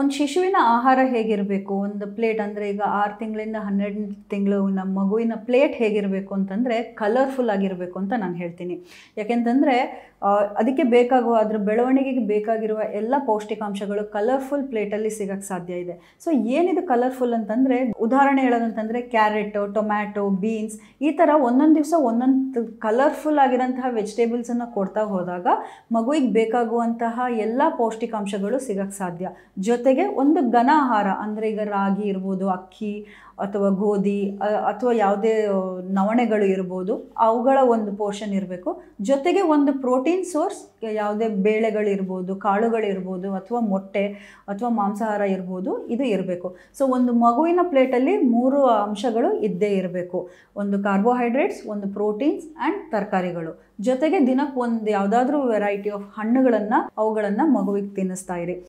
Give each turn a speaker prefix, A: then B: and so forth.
A: ಒಂದು ಶಿಶುವಿನ ಆಹಾರ ಹೇಗಿರಬೇಕು? ಒಂದು ಪ್ಲೇಟ್ ಅಂದರೆ ಈಗ ಆರು ತಿಂಗಳಿಂದ ಹನ್ನೆರಡು ತಿಂಗಳು ನಮ್ಮ ಮಗುವಿನ ಪ್ಲೇಟ್ ಹೇಗಿರಬೇಕು ಅಂತಂದರೆ ಕಲರ್ಫುಲ್ ಆಗಿರಬೇಕು ಅಂತ ನಾನು ಹೇಳ್ತೀನಿ. ಯಾಕೆಂತಂದರೆ ಅದಕ್ಕೆ ಬೇಕಾಗುವ, ಅದರ ಬೆಳವಣಿಗೆಗೆ ಬೇಕಾಗಿರುವ ಎಲ್ಲ ಪೌಷ್ಟಿಕಾಂಶಗಳು ಕಲರ್ಫುಲ್ ಪ್ಲೇಟಲ್ಲಿ ಸಿಗೋಕ್ಕೆ ಸಾಧ್ಯ ಇದೆ. ಸೊ ಏನಿದು ಕಲರ್ಫುಲ್ ಅಂತಂದರೆ, ಉದಾಹರಣೆ ಹೇಳೋದಂತಂದರೆ ಕ್ಯಾರೆಟು ಟೊಮ್ಯಾಟೊ ಬೀನ್ಸ್ ಈ ಥರ ಒಂದೊಂದು ದಿವಸ ಒಂದೊಂದು ಕಲರ್ಫುಲ್ ಆಗಿರೋಂತಹ ವೆಜಿಟೇಬಲ್ಸನ್ನು ಕೊಡ್ತಾ ಹೋದಾಗ ಮಗುವಿಗೆ ಬೇಕಾಗುವಂತಹ ಎಲ್ಲ ಪೌಷ್ಟಿಕಾಂಶಗಳು ಸಿಗಕ್ಕೆ ಸಾಧ್ಯ. ಜೊತೆಗೆ ಒಂದು ಘನ ಆಹಾರ, ಅಂದರೆ ಈಗ ರಾಗಿ ಇರ್ಬೋದು, ಅಕ್ಕಿ ಅಥವಾ ಗೋಧಿ ಅಥವಾ ಯಾವುದೇ ನವಣೆಗಳು ಇರ್ಬೋದು, ಅವುಗಳ ಒಂದು ಪೋರ್ಷನ್ ಇರಬೇಕು. ಜೊತೆಗೆ ಒಂದು ಪ್ರೋಟೀನ್ ಸೋರ್ಸ್ ಯಾವುದೇ ಬೇಳೆಗಳಿರ್ಬೋದು, ಕಾಳುಗಳಿರ್ಬೋದು, ಅಥವಾ ಮೊಟ್ಟೆ ಅಥವಾ ಮಾಂಸಾಹಾರ ಇರ್ಬೋದು, ಇದು ಇರಬೇಕು. ಸೊ ಒಂದು ಮಗುವಿನ ಪ್ಲೇಟಲ್ಲಿ ಮೂರು ಅಂಶಗಳು ಇದ್ದೇ ಇರಬೇಕು. ಒಂದು ಕಾರ್ಬೋಹೈಡ್ರೇಟ್ಸ್ ಒಂದು ಪ್ರೋಟೀನ್ಸ್ ಆ್ಯಂಡ್ ತರಕಾರಿಗಳು. ಜೊತೆಗೆ ದಿನಕ್ಕೆ ಒಂದು ಯಾವುದಾದ್ರೂ ವೆರೈಟಿ ಆಫ್ ಹಣ್ಣುಗಳನ್ನು, ಅವುಗಳನ್ನು ಮಗುವಿಗೆ ತಿನ್ನಿಸ್ತಾ ಇರಿ.